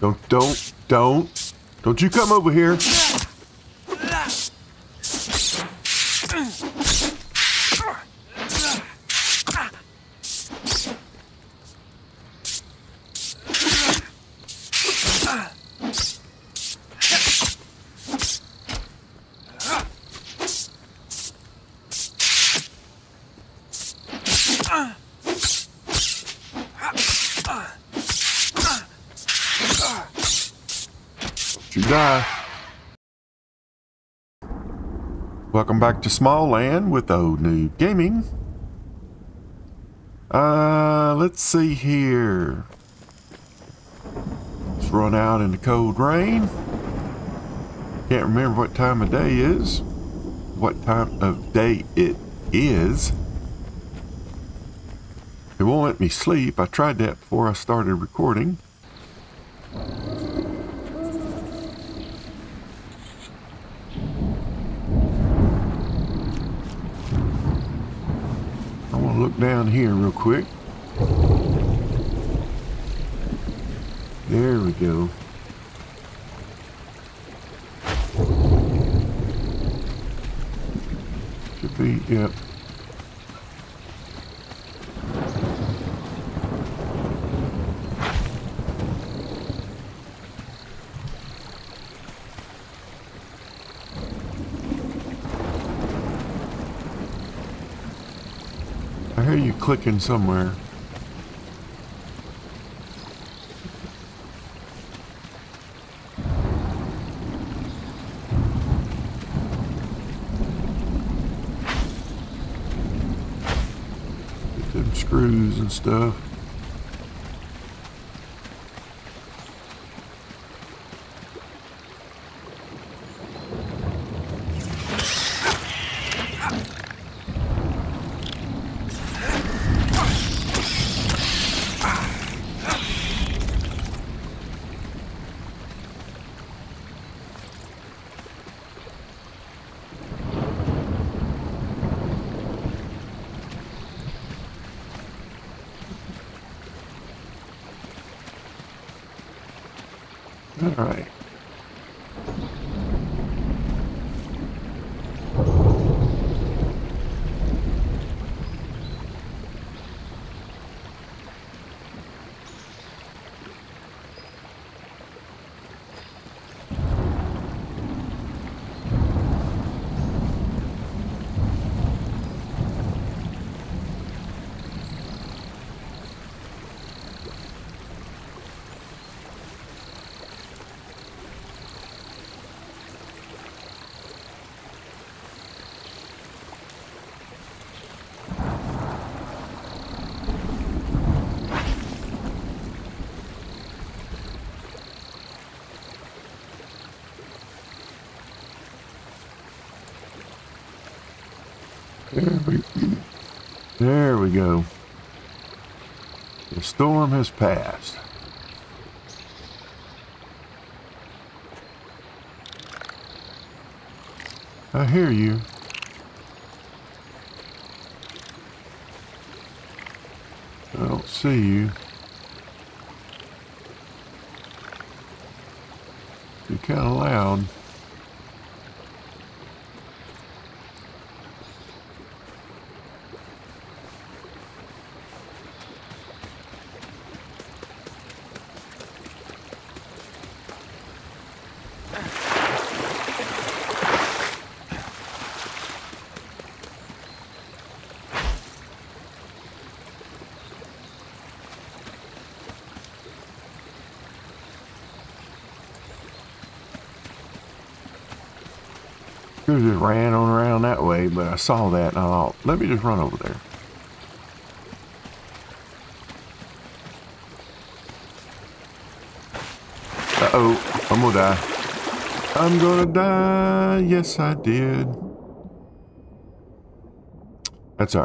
Don't, don't, don't. Don't you come over here. you die. Welcome back to Smalland with Old Newb Gaming. Uh, let's see here. Let's run out in the cold rain. Can't remember what time of day is. What time of day it is. It won't let me sleep. I tried that before I started recording. I want to look down here real quick. There we go. Should be, yep. I hear you clicking somewhere. Get them screws and stuff. All There we, go. The storm has passed. I hear you. I don't see you. You're kind of loud. Have just ran on around that way, but I saw that and I thought, let me just run over there. Uh-oh, I'm gonna die. I'm gonna die. Yes, I did. That's all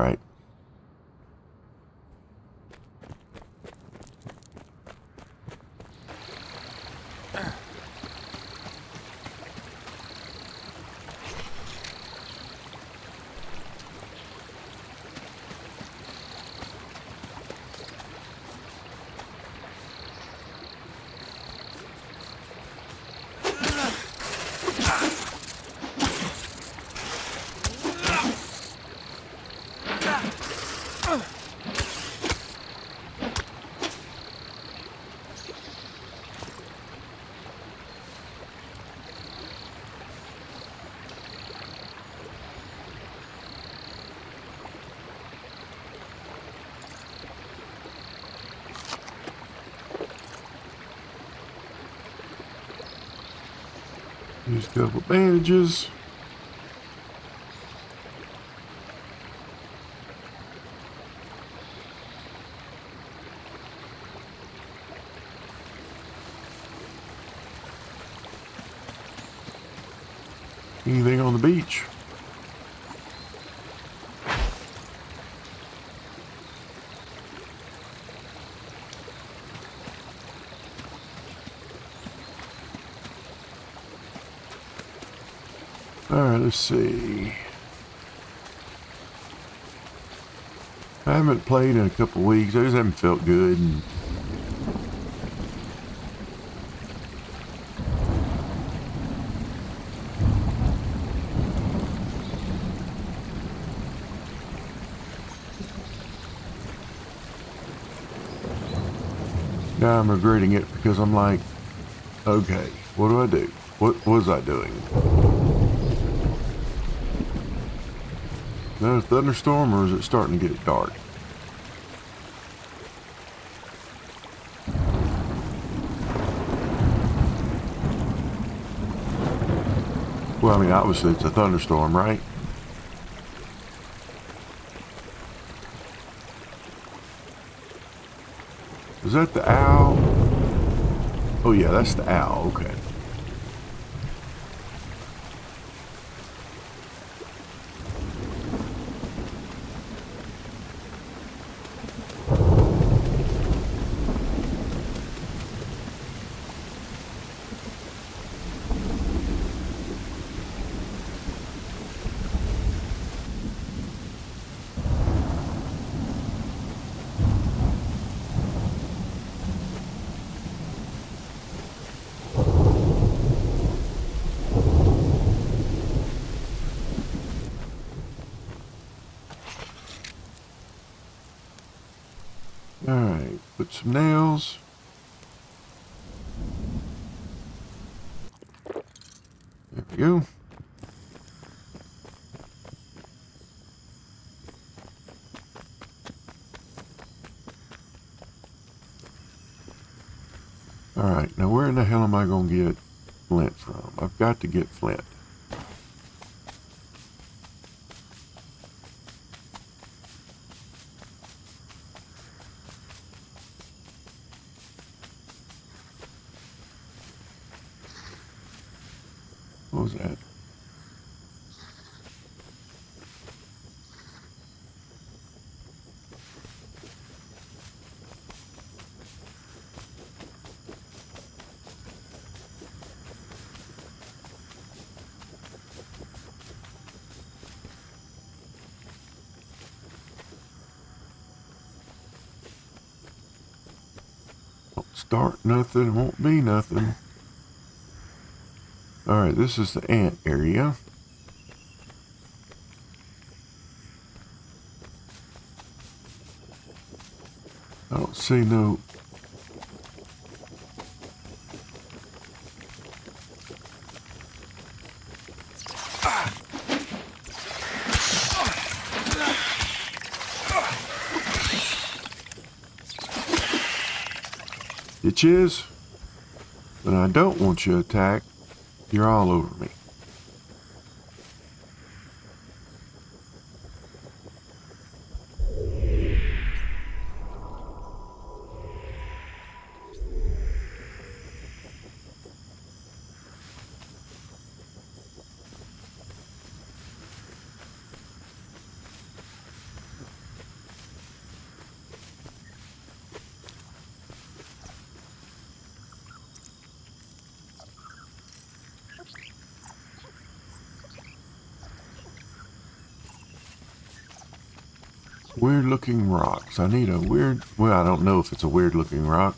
Use couple bandages. Anything on the beach? Alright, let's see. I haven't played in a couple weeks. I just haven't felt good. And now I'm regretting it because I'm like, okay, what do I do? What was I doing? Now, thunderstorm or is it starting to get dark? Well, I mean, obviously it's a thunderstorm, right? Is that the owl? Oh yeah, that's the owl, okay. Alright, put some nails. There we go. Alright, now where in the hell am I going to get flint from? I've got to get flint. What was that? Won't start nothing, won't be nothing. Alright, this is the ant area. I don't see no... Itches? But I don't want you attacked. You're all over me. Weird looking rocks. I need a weird, well, I don't know if it's a weird looking rock.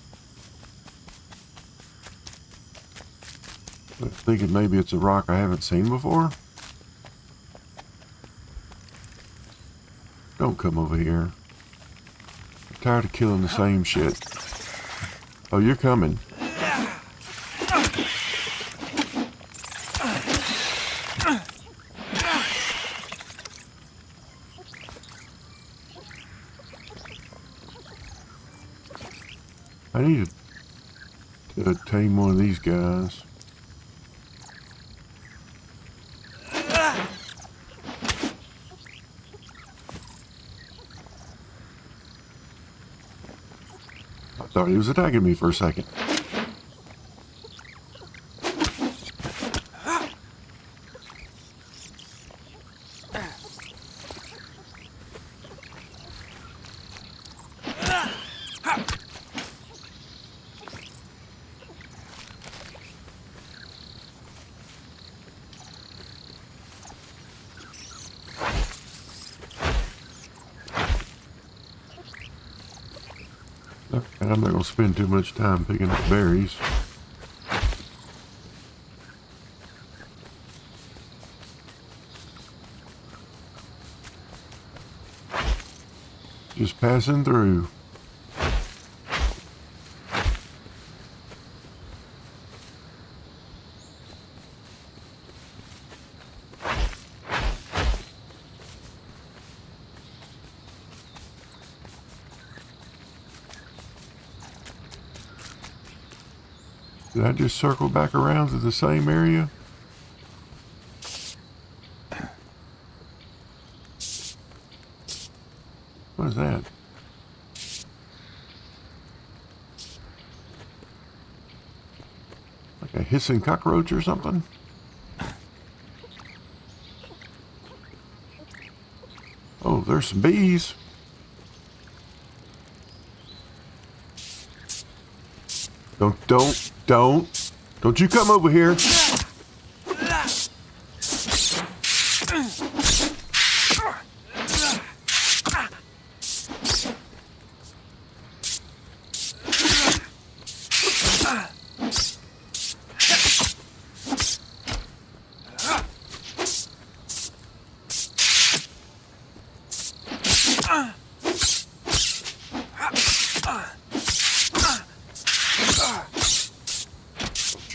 I'm thinking maybe it's a rock I haven't seen before. Don't come over here. I'm tired of killing the same shit. Oh, you're coming. need to, to tame one of these guys. I thought he was attacking me for a second. Going to spend too much time picking up berries. Just passing through. Just circle back around to the same area? What is that? Like a hissing cockroach or something? Oh, there's some bees. Don't, don't, don't. Don't you come over here.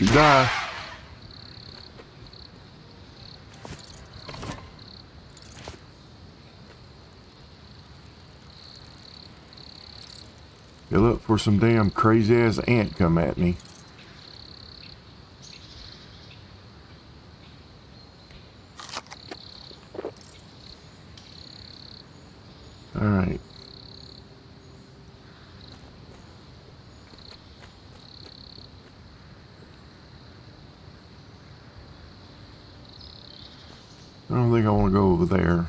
you die. You look for some damn crazy ass ant come at me. I don't think I want to go over there.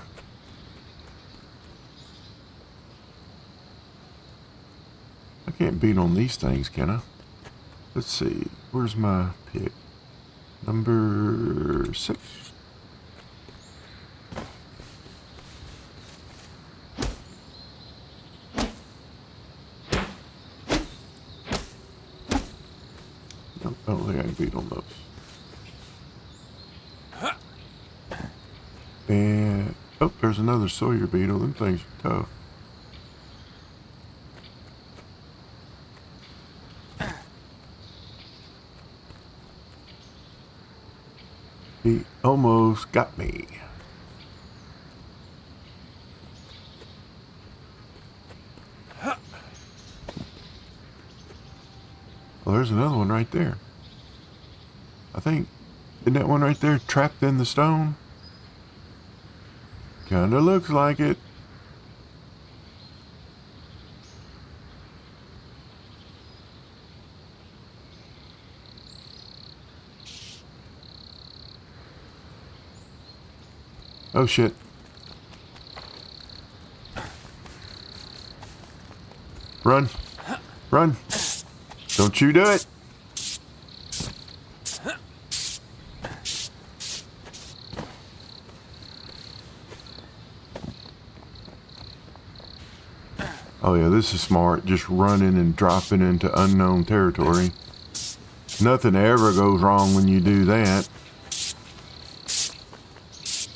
I can't beat on these things, can I? Let's see. Where's my pick? Number six. I don't think I can beat on those. And, oh, there's another Sawyer beetle. Them things are tough. He almost got me. Well, there's another one right there. I think, isn't that one right there trapped in the stone? Kinda looks like it. Oh shit. Run. Run. Don't you do it. Oh yeah, this is smart. Just running and dropping into unknown territory. Nothing ever goes wrong when you do that.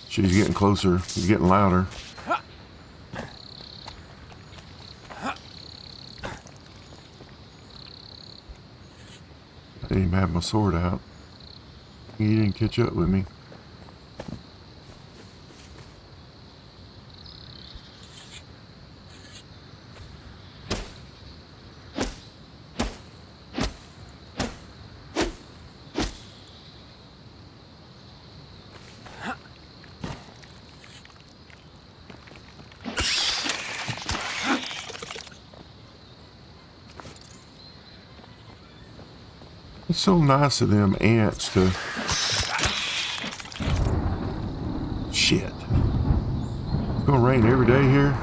She's getting closer. She's getting louder. I didn't even have my sword out. He didn't catch up with me. It's so nice of them ants to... Shit. It's gonna rain every day here.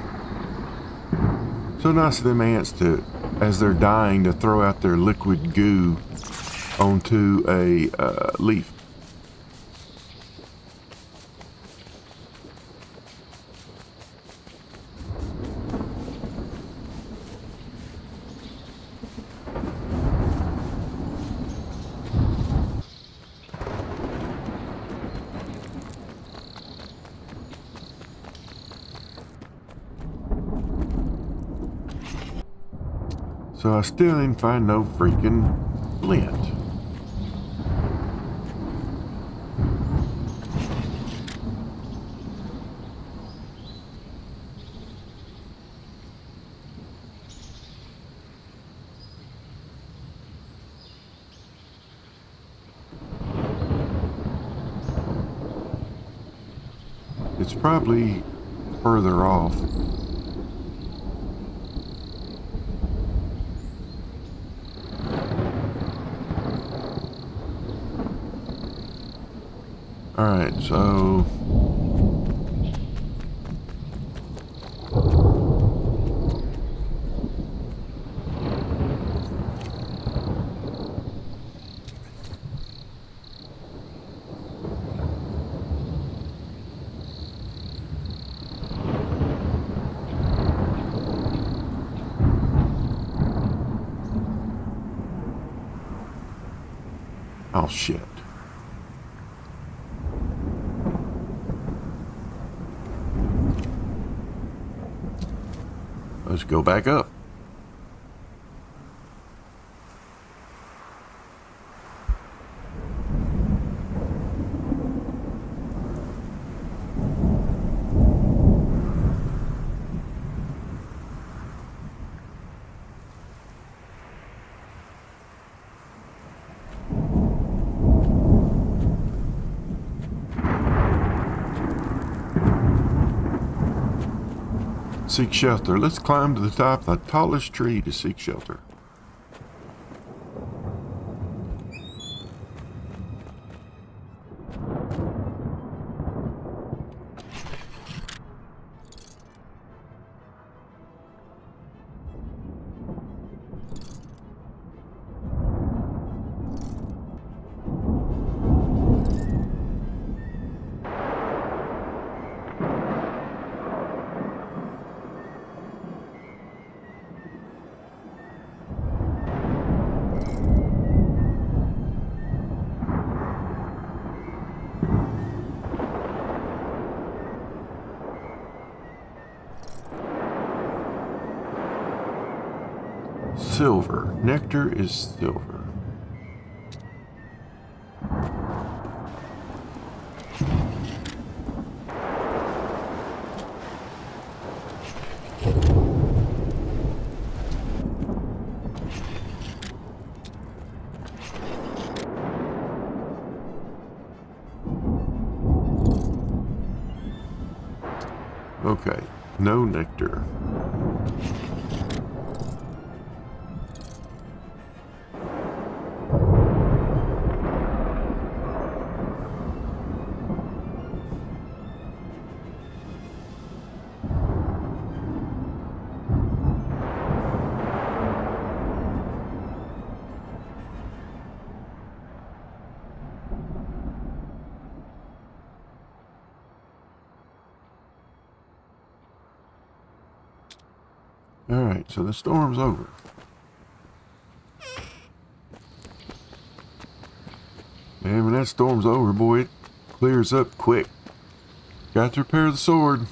So nice of them ants to, as they're dying, to throw out their liquid goo onto a uh, leaf. So I still didn't find no freaking flint. It's probably further off. Alright, so... Oh shit. Let's go back up. Seek shelter. Let's climb to the top of the tallest tree to seek shelter. Silver. Nectar is silver. Okay, no nectar. Alright, so the storm's over. And when that storm's over, boy, it clears up quick. Got to repair the sword.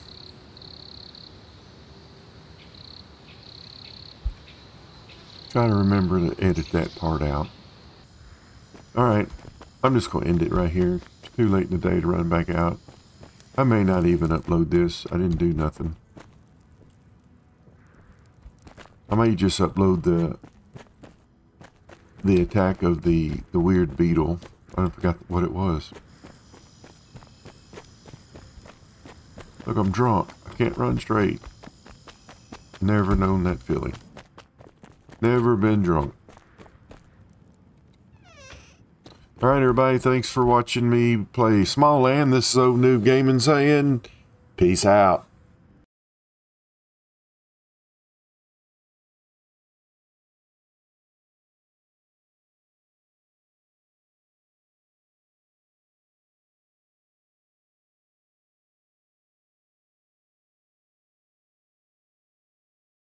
Try to remember to edit that part out. Alright, I'm just going to end it right here. It's too late in the day to run back out. I may not even upload this. I didn't do nothing. I may just upload the the attack of the the weird beetle. I forgot what it was. Look, I'm drunk. I can't run straight. Never known that feeling. Never been drunk. All right, everybody. Thanks for watching me play Smalland. This is Old Newb Gaming saying, peace out.